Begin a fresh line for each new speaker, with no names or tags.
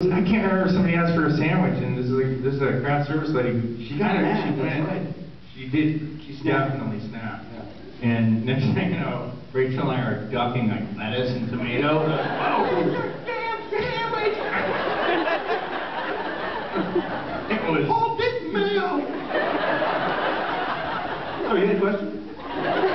I can't remember, somebody asked for a sandwich, and this is like, this is a craft service lady, she
got
it.
mad,
she went,
right.
she did, she definitely snapped.
Yeah.
And next thing you know, Rachel and I are ducking like lettuce and tomato. Oh, damn sandwich! It was.
Oh, big meal. Oh, you had a question?